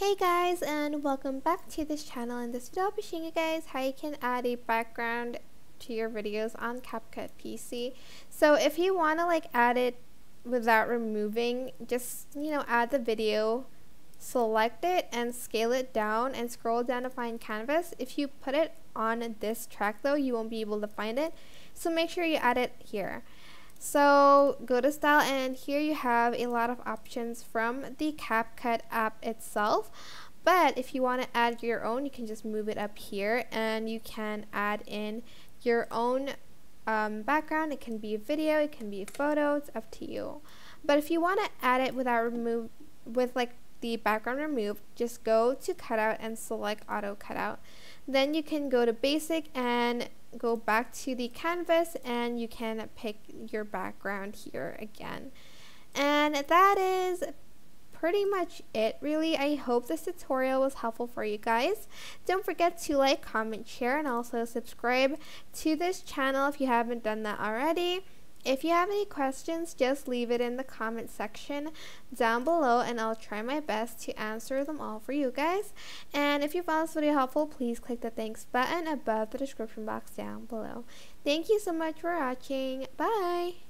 Hey guys and welcome back to this channel. In this video I'll be showing you guys how you can add a background to your videos on CapCut PC. So if you want to like add it without removing, just you know add the video, select it and scale it down and scroll down to find canvas. If you put it on this track though you won't be able to find it. So make sure you add it here. So go to style and here you have a lot of options from the CapCut app itself. But if you want to add your own, you can just move it up here and you can add in your own um, background. It can be a video, it can be a photo, it's up to you. But if you want to add it without remove, with like the background removed, just go to cutout and select auto cutout. Then you can go to basic and go back to the canvas and you can pick your background here again. And that is pretty much it really. I hope this tutorial was helpful for you guys. Don't forget to like, comment, share, and also subscribe to this channel if you haven't done that already. If you have any questions, just leave it in the comment section down below and I'll try my best to answer them all for you guys. And if you found this video helpful, please click the thanks button above the description box down below. Thank you so much for watching. Bye!